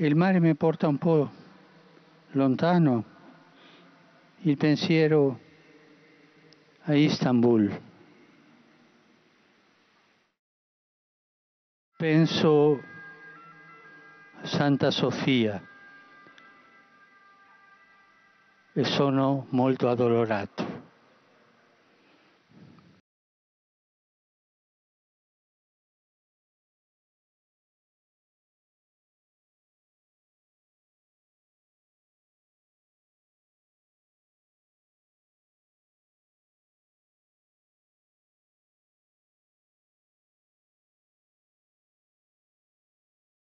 il mare mi porta un po' lontano, il pensiero a Istanbul. Penso a Santa Sofia e sono molto addolorato.